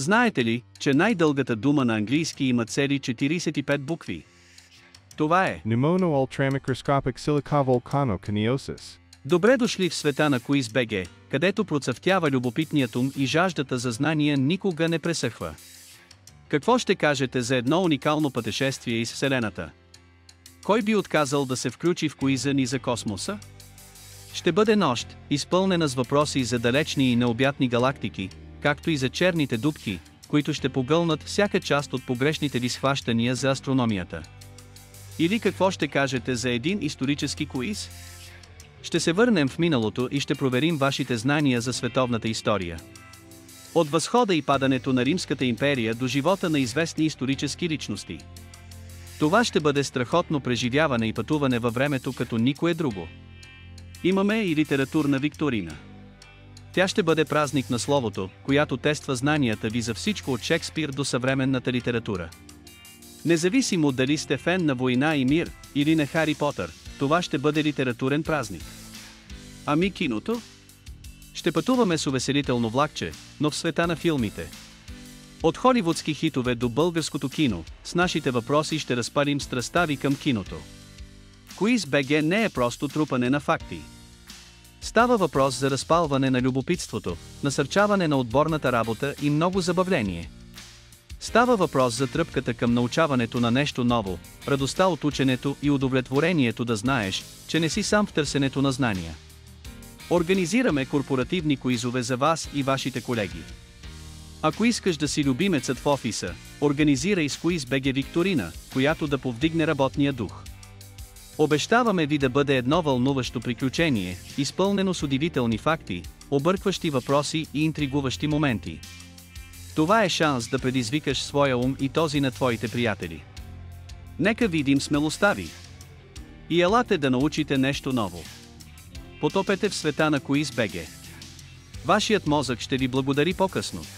Знаете ли, че най-дългата дума на английски има цели 45 букви? Това е. Pneumono ultramicroscopic silicovolcanoconiosis. Добре дошли в света на Quiz BG, където процъфтява любопитният ум и жаждата за знания никога не пресъхва. Какво ще кажете за едно уникално пътешествие из Вселената? Кой би отказал да се включи в куиза ни за космоса? Ще бъде нощ, изпълнена с въпроси за далечни и необятни галактики, както и за черните дубки, които ще погълнат всяка част от погрешните ви схващания за астрономията. Или какво ще кажете за един исторически куиз? Ще се върнем в миналото и ще проверим вашите знания за световната история. От възхода и падането на Римската империя до живота на известни исторически личности. Това ще бъде страхотно преживяване и пътуване във времето като никое друго. Имаме и литературна викторина. Тя ще бъде празник на словото, която тества знанията ви за всичко от Шекспир до съвременната литература. Независимо дали сте фен на война и мир, или на Хари Потър, това ще бъде литературен празник. Ами киното? Ще пътуваме с увеселително влакче, но в света на филмите. От холивудски хитове до българското кино, с нашите въпроси ще разпалим страста ви към киното. Куиз БГ не е просто трупане на факти. Става въпрос за разпалване на любопитството, насърчаване на отборната работа и много забавление. Става въпрос за тръпката към научаването на нещо ново, радостта от ученето и удовлетворението да знаеш, че не си сам в търсенето на знания. Организираме корпоративни коизове за вас и вашите колеги. Ако искаш да си любимецът в офиса, организирай с Quiz BG Викторина, която да повдигне работния дух. Обещаваме ви да бъде едно вълнуващо приключение, изпълнено с удивителни факти, объркващи въпроси и интригуващи моменти. Това е шанс да предизвикаш своя ум и този на твоите приятели. Нека видим смелостта ви. И елате да научите нещо ново. Потопете в света на Quiz BG. Вашият мозък ще ви благодари по-късно.